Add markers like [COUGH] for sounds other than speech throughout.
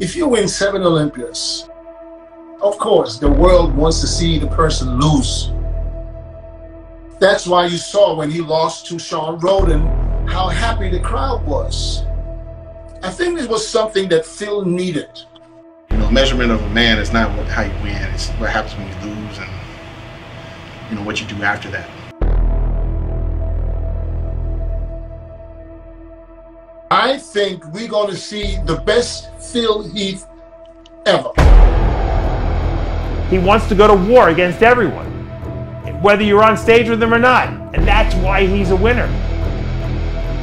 If you win seven Olympias, of course, the world wants to see the person lose. That's why you saw when he lost to Shawn Rhoden how happy the crowd was. I think this was something that Phil needed. You know, measurement of a man is not how you win; it's what happens when you lose, and you know what you do after that. I think we're going to see the best Phil Heath ever. He wants to go to war against everyone, whether you're on stage with him or not. And that's why he's a winner.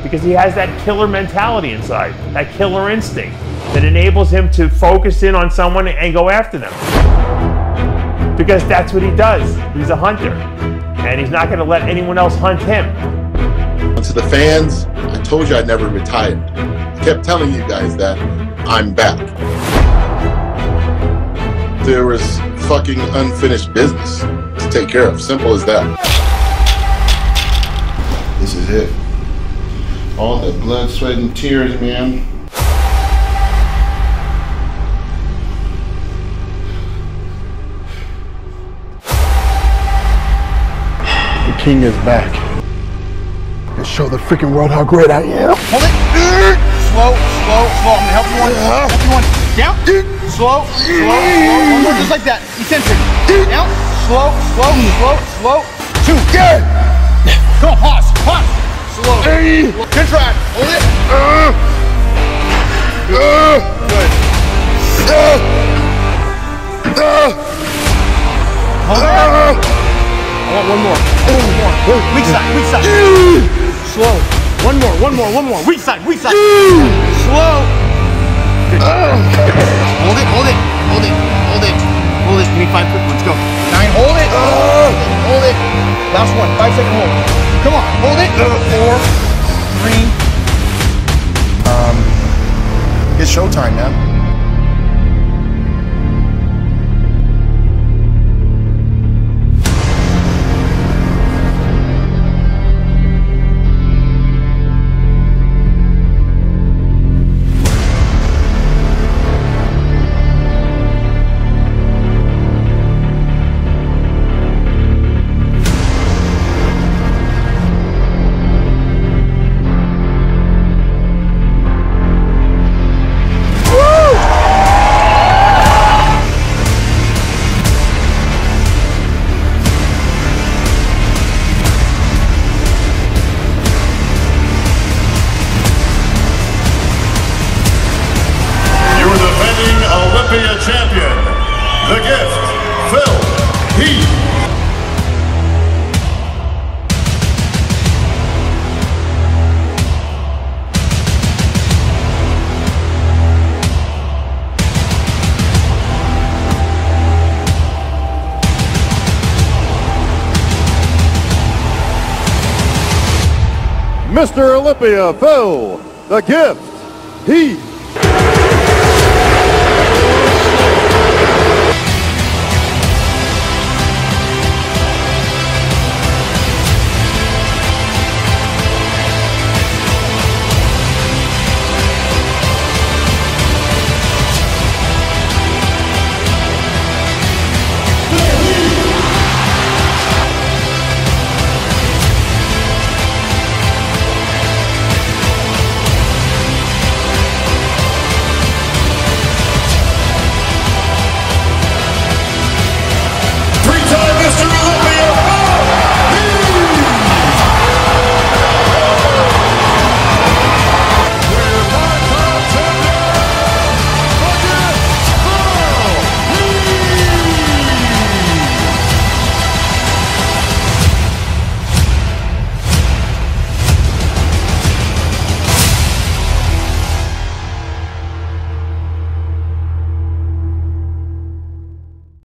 Because he has that killer mentality inside, that killer instinct that enables him to focus in on someone and go after them. Because that's what he does. He's a hunter. And he's not going to let anyone else hunt him. And to the fans, I told you I never retired. I kept telling you guys that I'm back. There was fucking unfinished business to take care of. Simple as that. This is it. All the blood, sweat, and tears, man. The king is back. And show the freaking world how great I am. Hold it. Slow, slow, slow. I'm gonna help you one. Help you one. Down. Slow, slow, slow. One more, just like that. Eccentric. Down. Slow, slow, slow, slow. Two. Good. Come on, pause, pause. Slow. Good try. Hold it. Good. Hold it. I want one more. Oh. One more. Weak side, weak side. Slow. One more, one more, one more. Weak side, weak side. Slow. Good. [LAUGHS] Hold it, hold it, hold it, hold it, hold it. Give me five quick ones. Go. Nine, hold it. Hold it. Last one. Five second hold. Come on, hold it. Four, three. Um, It's showtime, man. Mr. Olympia, Phil, the gift, he